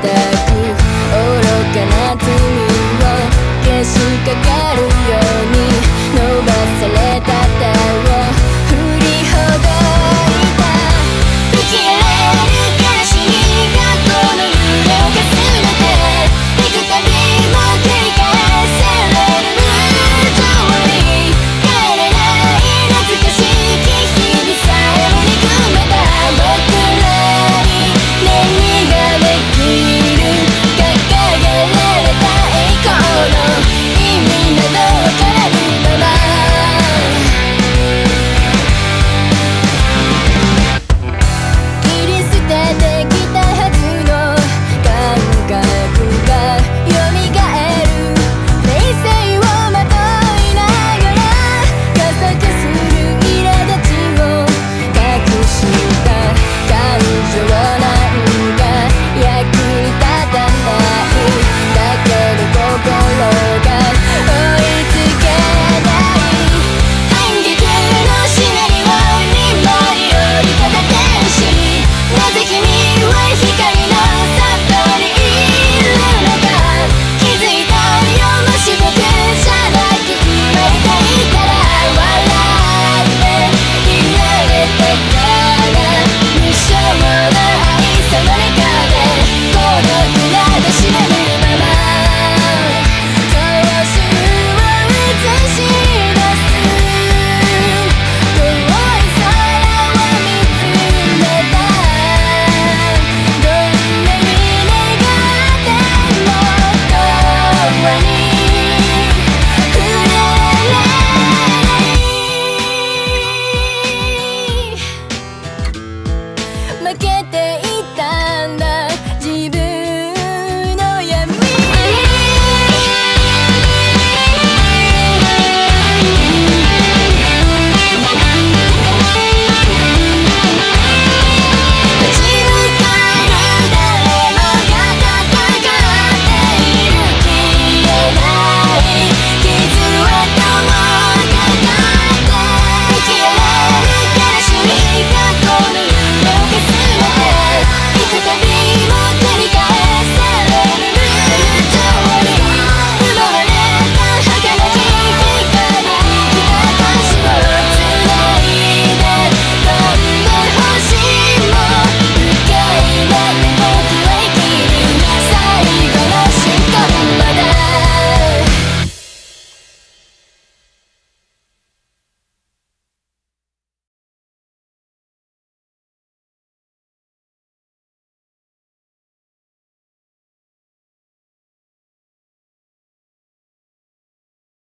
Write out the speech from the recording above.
たく愚かな